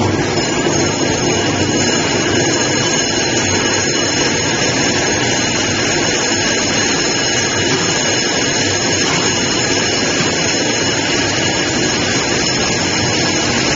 point.